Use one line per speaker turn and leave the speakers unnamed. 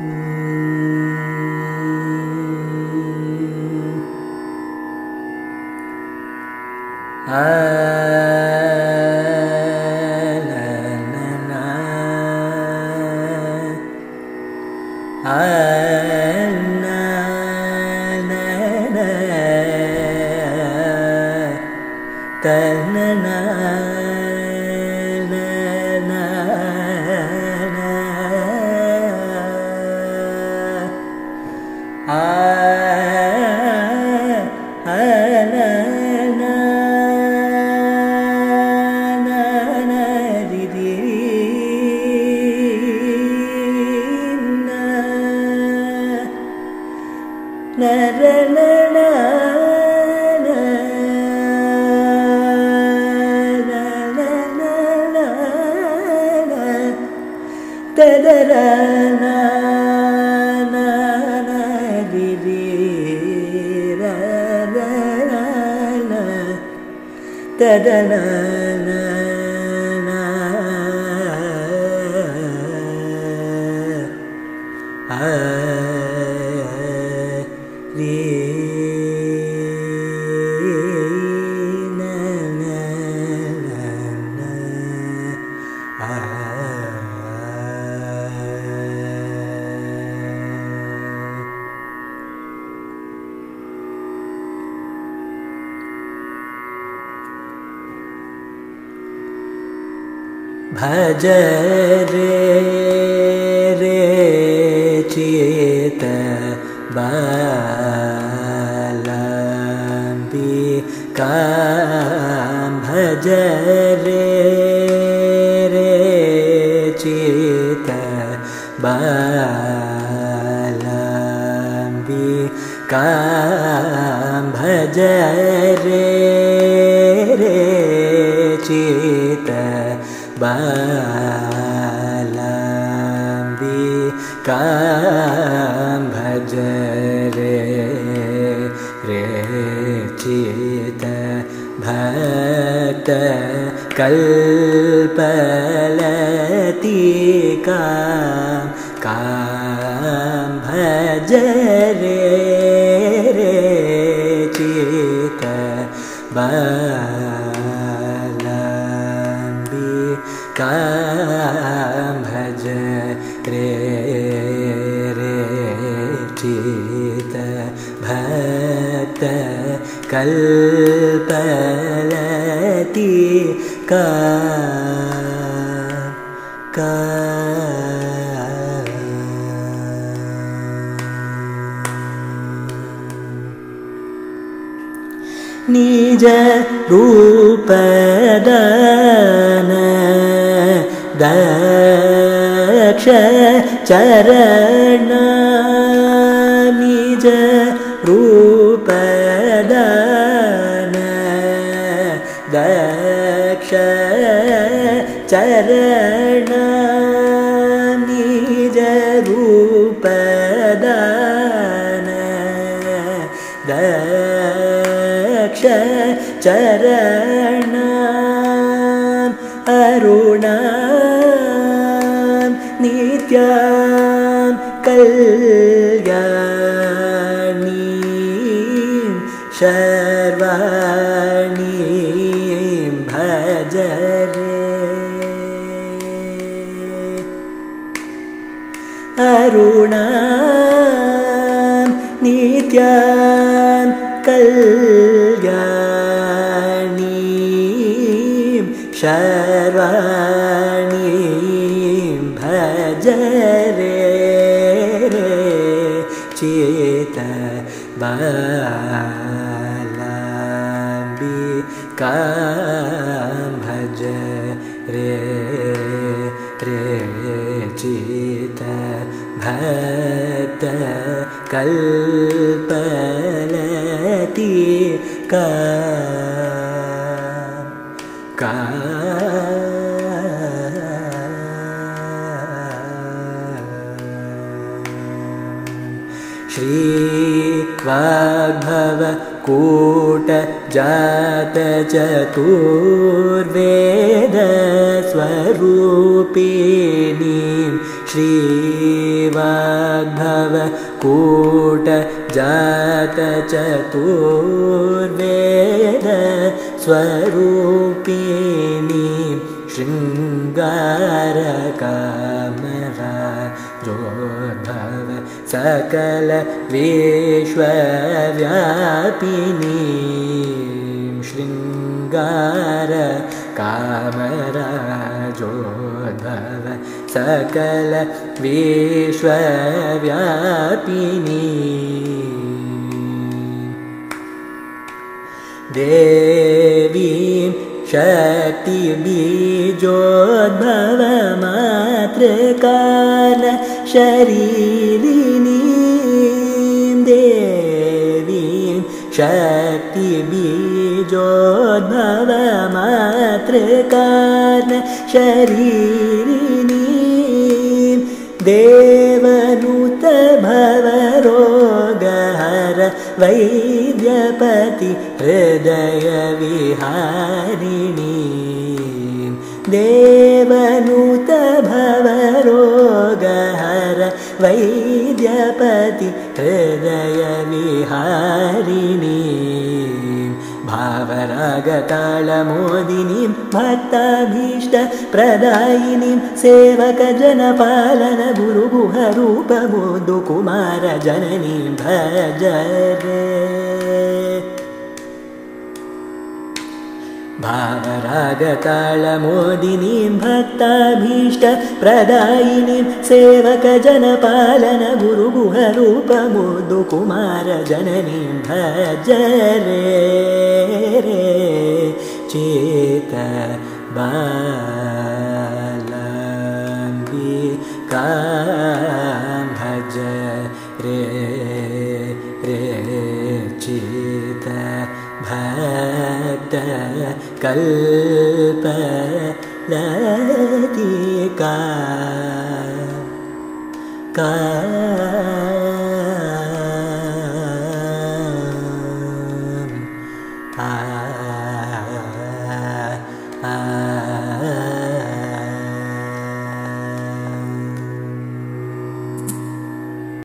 I Da da na na na na da da na na da da na na. भज रे रे चित का भज रे रे चित का भज रे भज रे रे चित भक्त कल्पलतिका का भज रे रे चित बालम्बिका चित भक्त कल्पलतिका का निज रूपदन दक्ष चरण चरण निज रूपदन दक्ष चरण अरुणा नित्या कल्याणी शर्वाणी अरुणा नित्या कल्याणी शर्वाणी भज रे चित भक्त कल्पलति का का श्रीवाग्भव कूट जात चतुर्वेद स्वरूपिणीं श्रीवा भव कूट जात चतुर्वेद स्वरूपिणी सकल विश्वव्यापिनी शृङ्गार कामराजोद्भव सकल विश्वव्यापिनी। देवीं शक्तिबीजोद्भवमातृकाल शरीरिणीं। देवीं शक्तिबीजोद्भवमातृकाल शरीरिणीं देवनुत भवरोगहर वैद्यपति हृदयविहारिणी देवनुत भवरोगहर वैद्यपति हृदयविहारिणी भावरागतालमोदिनीं भक्ताभीष्टप्रदायिनीं सेवकजनपालन गुरुगुहरूपमोदुकुमारजननीं भज भावरागतालमोदिनीं भक्ताभीष्टप्रदायिनीं सेवकजनपालन गुरुगुहरूपमोदुकुमारजननीं भज रे रे चेत बालाम्बिकां भक्त कल्पलतिका का